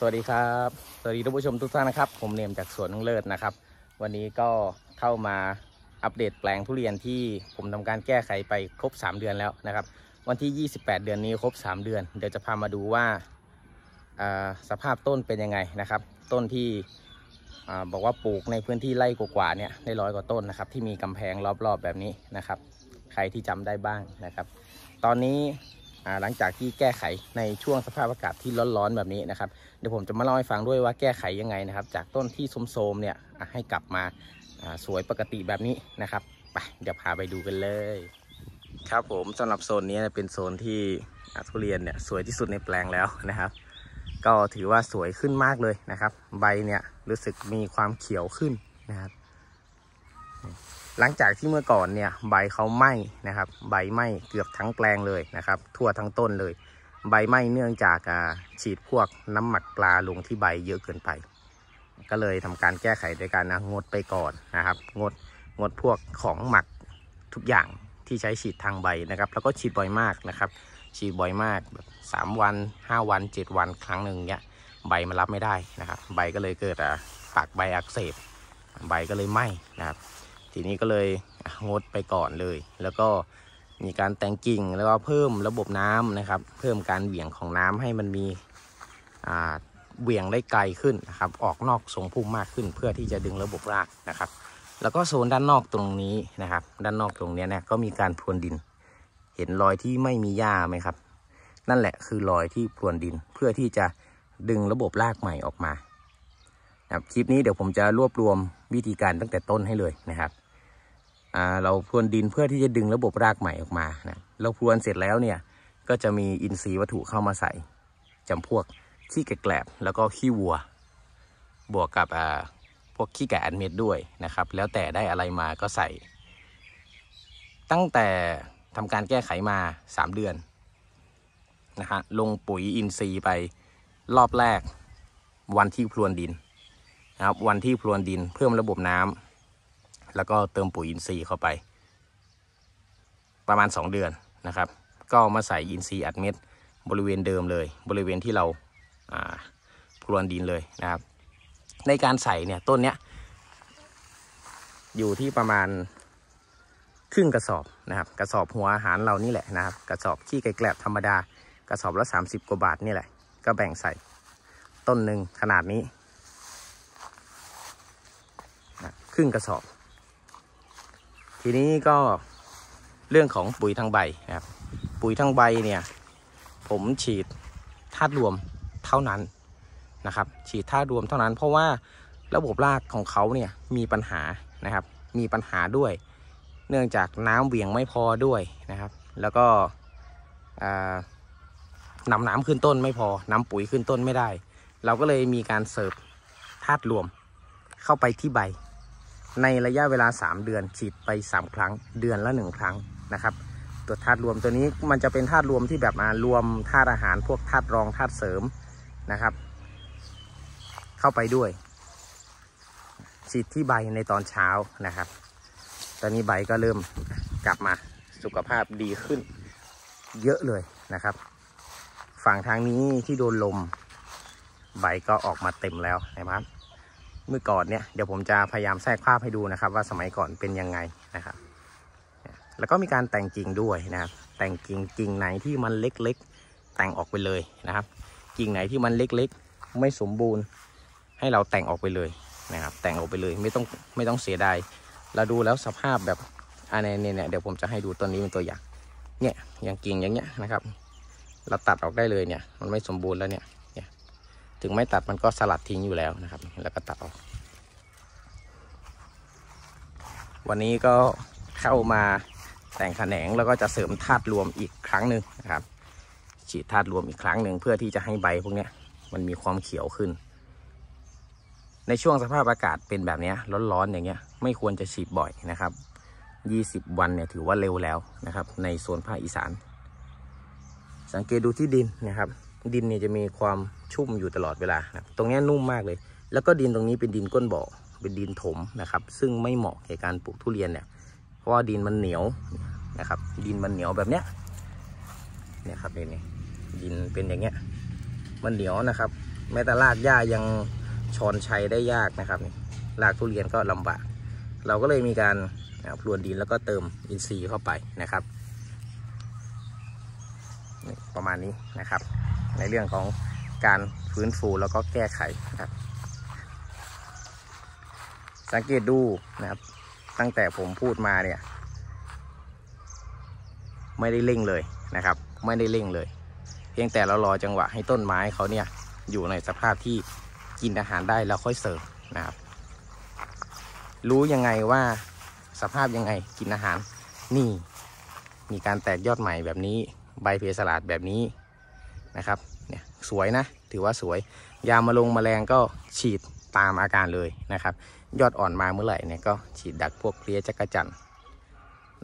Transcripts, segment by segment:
สวัสดีครับ สวัสดีท่านผู้ชมทุกท่านนะครับ ผมเนมจากสวนนงเลิศนะครับ วันนี้ก็เข้ามาอัปเดตแปลงทุเรียนที่ผมทำการแก้ไขไปครบ 3 เดือนแล้วนะครับ วันที่ 28 เดือนนี้ครบ 3 เดือน เดี๋ยวจะพามาดูว่าสภาพต้นเป็นยังไงนะครับ ต้นที่บอกว่าปลูกในพื้นที่ไร่กว่าเนี่ยได้ร้อยกว่าต้นนะครับ ที่มีกำแพงรอบๆแบบนี้นะครับ ใครที่จำได้บ้างนะครับ ตอนนี้ หลังจากที่แก้ไขในช่วงสภาพอากาศที่ร้อนๆแบบนี้นะครับเดี๋ยวผมจะมาเล่าให้ฟังด้วยว่าแก้ไขยังไงนะครับ จากต้นที่โทมๆเนี่ยให้กลับมาสวยปกติแบบนี้นะครับไปเดี๋ยวพาไปดูกันเลย ครับผมสำหรับโซนนี้เป็นโซนที่อะทุเรียนเนี่ยสวยที่สุดในแปลงแล้วนะครับ ก็ถือว่าสวยขึ้นมากเลยนะครับ ใบเนี่ยรู้สึกมีความเขียวขึ้นนะครับ หลังจากที่เมื่อก่อนเนี่ยใบเขาไหม้นะครับ ใบไหม้เกือบทั้งแปลงเลยนะครับ ทั่วทั้งต้นเลย ใบไหม้เนื่องจากฉีดพวกน้ำหมักปลาลงที่ใบเยอะเกินไป ก็เลยทำการแก้ไขโดยการนะงดไปก่อนนะครับ งดงดพวกของหมักทุกอย่างที่ใช้ฉีดทางใบนะครับ แล้วก็ฉีดบ่อยมากนะครับ ฉีดบ่อยมากแบบสามวันห้าวันเจ็ดวันครั้งหนึ่งเนี้ยใบมันรับไม่ได้นะครับ ใบก็เลยเกิดปากใบอักเสบใบก็เลยไหม้นะครับ ทีนี้ก็เลยงดไปก่อนเลย แล้วก็มีการแต่งกิ่งแล้วก็เพิ่มระบบน้ำนะครับ เพิ่มการเหวี่ยงของน้ำให้มันมีเหวี่ยงได้ไกลขึ้นนะครับ ออกนอกทรงพุ่มมากขึ้น เพื่อที่จะดึงระบบรากนะครับ แล้วก็โซนด้านนอกตรงนี้นะครับ ด้านนอกตรงเนี้ยเนี่ยก็มีการพรวนดิน เห็นรอยที่ไม่มีหญ้าไหมครับ นั่นแหละคือรอยที่พรวนดินเพื่อที่จะดึงระบบรากใหม่ออกมานะครับคลิปนี้เดี๋ยวผมจะรวบรวมวิธีการตั้งแต่ต้นให้เลยนะครับ เราพรวนดินเพื่อที่จะดึงระบบรากใหม่ออกมานะเราพรวนเสร็จแล้วเนี่ยก็จะมีอินทรีย์วัตถุเข้ามาใส่จำพวกขี้แกลบแล้วก็ขี้วัว บวกกับพวกขี้ไก่อันเม็ดด้วยนะครับ แล้วแต่ได้อะไรมาก็ใส่ ตั้งแต่ทำการแก้ไขมา 3 เดือนนะฮะลงปุ๋ยอินทรีย์ไปรอบแรกวันที่พรวนดินนะครับวันที่พรวนดินเพิ่มระบบน้ำ แล้วก็เติมปุ๋ยอินทรีย์เข้าไป ประมาณ 2 เดือนนะครับ ก็มาใส่อินทรีย์อัดเม็ดบริเวณเดิมเลย บริเวณที่เราพรวนดินเลยนะครับ ในการใส่เนี่ยต้นเนี้ยอยู่ที่ประมาณครึ่งกระสอบนะครับ กระสอบหัวอาหารเรานี่แหละนะครับ กระสอบขี้ไก่แกลบธรรมดา กระสอบละ 30 กว่าบาทนี่แหละ ก็แบ่งใส่ต้นหนึ่งขนาดนี้นะครึ่งกระสอบ ทีนี้ก็เรื่องของปุ๋ยทางใบครับ ปุ๋ยทางใบเนี่ย ผมฉีดธาตุรวมเท่านั้นนะครับ ฉีดธาตุรวมเท่านั้น เพราะว่าระบบรากของเขาเนี่ยมีปัญหานะครับ มีปัญหาด้วย เนื่องจากน้ำเหวี่ยงไม่พอด้วยนะครับ แล้วก็อ่านำน้ำขึ้นต้นไม่พอนำปุ๋ยขึ้นต้นไม่ได้ เราก็เลยมีการเสิร์ฟธาตุรวมเข้าไปที่ใบ ในระยะเวลา 3 เดือนฉีดไป 3 ครั้ง เดือนละ 1 ครั้งนะครับ ตัวธาตุรวมตัวนี้มันจะเป็นธาตุรวมที่แบบมารวมธาตุอาหารพวกธาตุรองธาตุเสริมนะครับ เข้าไปด้วย ฉีดที่ใบในตอนเช้านะครับ ตอนนี้ใบก็เริ่มกลับมาสุขภาพดีขึ้นเยอะเลยนะครับ ฝั่งทางนี้ที่โดนลมใบก็ออกมาเต็มแล้วนะครับ เมื่อก่อนเนี่ยเดี๋ยวผมจะพยายามแทรกภาพให้ดูนะครับ ว่าสมัยก่อนเป็นยังไงนะครับแล้วก็มีการแต่งกิ่งด้วยนะครับ แต่งกิ่งกิ่งไหนที่มันเล็กๆ แต่งออกไปเลยนะครับ กิ่งไหนที่มันเล็กๆ ไม่สมบูรณ์ ให้เราแต่งออกไปเลยนะครับ แต่งออกไปเลยไม่ต้องไม่ต้องเสียดายเราดูแล้วสภาพแบบอันนี้เนี่ยเนี่ยเดี๋ยวผมจะให้ดูต้นนี้เป็นตัวอย่างเนี่ยอย่างกิ่งอย่างเงี้ยนะครับ เราตัดออกได้เลยเนี่ย มันไม่สมบูรณ์แล้วเนี่ย ถึงไม่ตัดมันก็สลัดทิ้งอยู่แล้วนะครับ แล้วก็ตัดออก วันนี้ก็เข้ามาแต่งแขนงแล้วก็จะเสริมธาตุรวมอีกครั้งหนึ่งนะครับ ฉีดธาตุรวมอีกครั้งหนึ่งเพื่อที่จะให้ใบพวกนี้มันมีความเขียวขึ้น ในช่วงสภาพอากาศเป็นแบบนี้ร้อนๆอย่างเงี้ยไม่ควรจะฉีดบ่อยนะครับ 20 วันเนี่ยถือว่าเร็วแล้วนะครับ ในโซนภาคอีสาน สังเกตดูที่ดินนะครับ ดินเนี่ยจะมีความชุ่มอยู่ตลอดเวลานะตรงนี้นุ่มมากเลย แล้วก็ดินตรงนี้เป็นดินก้นบ่อเป็นดินถมนะครับ ซึ่งไม่เหมาะแก่การปลูกทุเรียนเนี่ย เพราะว่าดินมันเหนียวนะครับ ดินมันเหนียวแบบเนี้ยเนี่ยครับนี่นี่ดินเป็นอย่างเงี้ย มันเหนียวนะครับ แม้แต่รากหญ้ายังชอนชัยได้ยากนะครับรากทุเรียนก็ลำบาก เราก็เลยมีการพรวนดินแล้วก็เติมอินทรีย์เข้าไปนะครับ ประมาณนี้นะครับ ในเรื่องของการฟื้นฟูแล้วก็แก้ไขนะครับ สังเกตดูนะครับ ตั้งแต่ผมพูดมาเนี่ย ไม่ได้เร่งเลยนะครับ ไม่ได้เร่งเลย เพียงแต่เรารอจังหวะให้ต้นไม้เขาเนี่ยอยู่ในสภาพที่กินอาหารได้แล้วค่อยเสิร์ฟนะครับ รู้ยังไงว่าสภาพยังไงกินอาหารนี่ มีการแตกยอดใหม่แบบนี้ ใบเพสลาดแบบนี้ นะครับเนี่ยสวยนะถือว่าสวย ยามาลงมแมลงก็ฉีดตามอาการเลยนะครับ ยอดอ่อนมาเมื่อไหร่เนี่ยก็ฉีดดักพวกเพลี้ยจักรจัน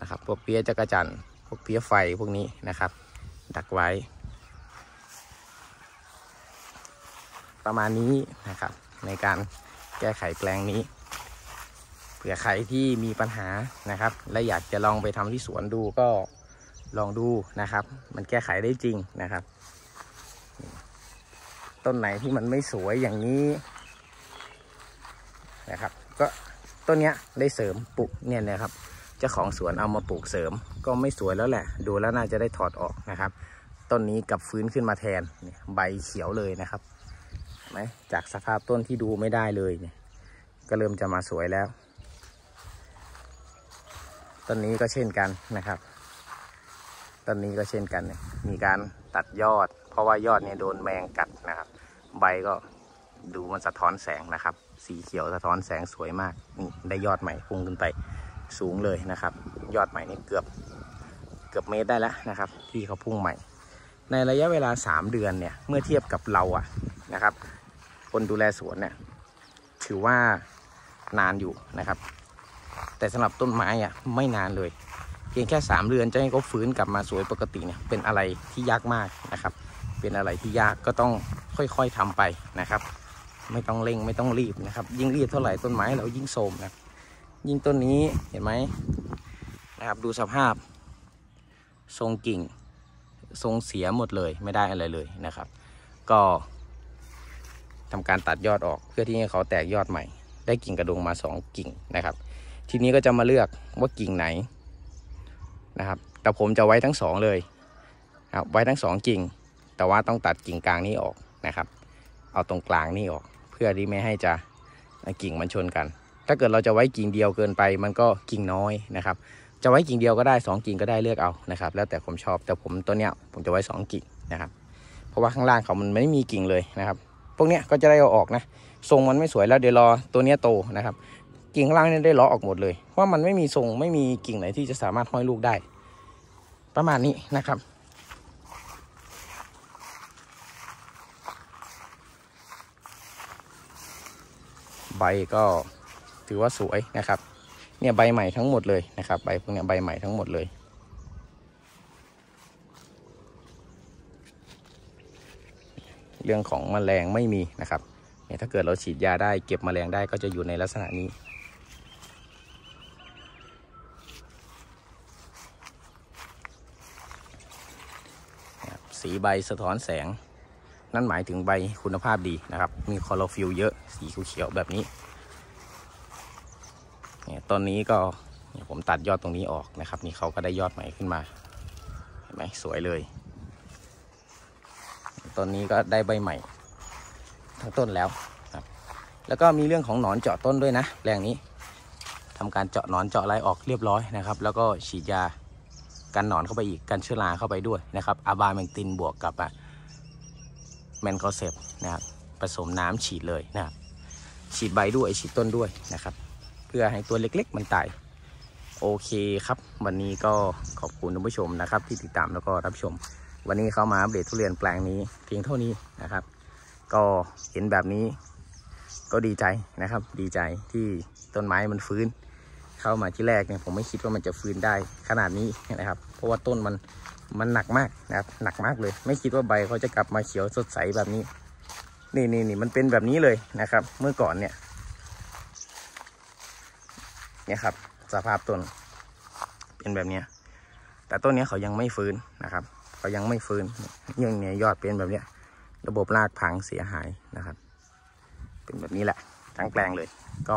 นะครับพวกเพลี้ยจักรจันพวกเพลี้ยไฟพวกนี้นะครับ ดักไว้ ประมาณนี้นะครับ ในการแก้ไขแปลงนี้เผื่อใครที่มีปัญหานะครับ และอยากจะลองไปทำที่สวนดูก็ลองดูนะครับ มันแก้ไขได้จริงนะครับ ต้นไหนที่มันไม่สวยอย่างนี้นะครับ ก็ต้นเนี้ยได้เสริมปลูกเนี่ยนะครับเจ้าของสวนเอามาปลูกเสริม ก็ไม่สวยแล้วแหละ ดูแล้วน่าจะได้ถอดออกนะครับ ต้นนี้กลับฟื้นขึ้นมาแทนเนี่ยใบเขียวเลยนะครับไหมจากสภาพต้นที่ดูไม่ได้เลยเนี่ย ก็เริ่มจะมาสวยแล้ว ต้นนี้ก็เช่นกันนะครับ ต้นนี้ก็เช่นกันมีการ ตัดยอด เพราะว่ายอดเนี่ยโดนแมงกัดนะครับ ใบก็ดูมันสะท้อนแสงนะครับ สีเขียวสะท้อนแสงสวยมากนี่ได้ยอดใหม่พุ่งขึ้นไปสูงเลยนะครับ ยอดใหม่นี่เกือบเกือบเมตรได้แล้วนะครับ ที่เขาพุ่งใหม่ ในระยะเวลา 3 เดือนเนี่ยเมื่อเทียบกับเราอะนะครับ คนดูแลสวนเนี่ยถือว่านานอยู่นะครับ แต่สำหรับต้นไม้อะไม่นานเลย เพียงแค่ 3 เดือนจะให้เขาฟื้นกลับมาสวยปกติเนี่ยเป็นอะไรที่ยากมากนะครับ เป็นอะไรที่ยากก็ต้องค่อยๆทำไปนะครับ ไม่ต้องเร่งไม่ต้องรีบนะครับ ยิ่งรีบเท่าไหร่ต้นไม้เรายิ่งโทรมนะยิ่งต้นนี้เห็นไหมนะครับดูสภาพ ทรงกิ่ง ทรงเสียหมดเลยไม่ได้อะไรเลยนะครับ ก็ทำการตัดยอดออกเพื่อที่ให้เขาแตกยอดใหม่ ได้กิ่งกระดงมาสองกิ่งนะครับ ทีนี้ก็จะมาเลือกว่ากิ่งไหน นะครับ แต่ผมจะไว้ทั้งสองเลยครับไว้ทั้งสองกิ่ง แต่ว่าต้องตัดกิ่งกลางนี้ออกนะครับ เอาตรงกลางนี่ออก เพื่อที่ไม่ให้จะกิ่งมันชนกัน ถ้าเกิดเราจะไว้กิ่งเดียวเกินไป มันก็กิ่งน้อยนะครับ จะไว้กิ่งเดียวก็ได้ 2 กิ่งก็ได้เลือกเอานะครับ แล้วแต่ผมชอบ แต่ผมตัวเนี้ยผมจะไว้ 2 กิ่งนะครับ เพราะว่าข้างล่างเขามันไม่มีกิ่งเลยนะครับ พวกเนี้ยก็จะได้เอาออกนะ ทรงมันไม่สวยแล้วเดี๋ยวรอตัวเนี้ยโตนะครับ กิ่งล่างเนี่ยได้ล้อออกหมดเลยเพราะมันไม่มีทรงไม่มีกิ่งไหนที่จะสามารถห้อยลูกได้ ประมาณนี้นะครับ ใบก็ถือว่าสวยนะครับ เนี่ยใบใหม่ทั้งหมดเลยนะครับ ใบพวกนี้ใบใหม่ทั้งหมดเลยเรื่องของแมลงไม่มีนะครับเนี่ยถ้าเกิดเราฉีดยาได้เก็บแมลงได้ก็จะอยู่ในลักษณะนี้ สีใบสะท้อนแสง นั่นหมายถึงใบคุณภาพดีนะครับ มีคลอโรฟิลเยอะสีเขียวแบบนี้เนี่ยต้นนี้ก็ผมตัดยอดตรงนี้ออกนะครับ นี่เขาก็ได้ยอดใหม่ขึ้นมาเห็นไหมสวยเลยต้นนี้ก็ได้ใบใหม่ทั้งต้นแล้วครับ แล้วก็มีเรื่องของหนอนเจาะต้นด้วยนะแปลงนี้ทำการเจาะหนอนเจาะไรออกเรียบร้อยนะครับ แล้วก็ฉีดยา กันหนอนเข้าไปอีกกันเชื้อราเข้าไปด้วยนะครับ abamectin บวกกับ mancozeb นะครับผสมน้ำฉีดเลยนะครับฉีดใบด้วยฉีดต้นด้วยนะครับ เพื่อให้ตัวเล็กๆ มันตายโอเคครับ วันนี้ก็ขอบคุณท่านผู้ชมนะครับ ที่ติดตามแล้วก็รับชม วันนี้เข้ามาอัปเดตทุเรียนแปลงนี้เพียงเท่านี้นะครับ ก็เห็นแบบนี้ก็ดีใจนะครับ ดีใจที่ต้นไม้มันฟื้น เข้ามาที่แรกเนี่ยผมไม่คิดว่ามันจะฟื้นได้ขนาดนี้นะครับ เพราะว่าต้นมันมันหนักมากนะครับหนักมากเลย ไม่คิดว่าใบเขาจะกลับมาเขียวสดใสแบบนี้ นี่นี่นี่มันเป็นแบบนี้เลยนะครับ เมื่อก่อนเนี่ยเนี่ยครับ สภาพต้นเป็นแบบเนี้แต่ต้นนี้เขายังไม่ฟื้นนะครับเขายังไม่ฟื้นยังเนี่ยยอดเป็นแบบเนี้ย ระบบรากพังเสียหายนะครับ เป็นแบบนี้แหละทั้งแปลงเลย ก็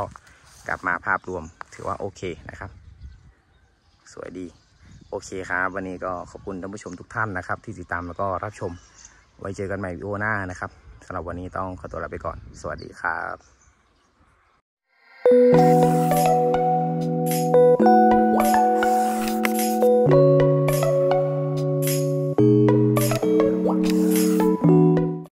กลับมาภาพรวม ถือว่าโอเคนะครับ สวยดีโอเคครับวันนี้ก็ขอบคุณท่านผู้ชมทุกท่านนะครับ ที่ติดตามแล้วก็รับชม ไว้เจอกันใหม่วิดีโอหน้านะครับสำหรับวันนี้ต้องขอตัวลาไปก่อน สวัสดีครับ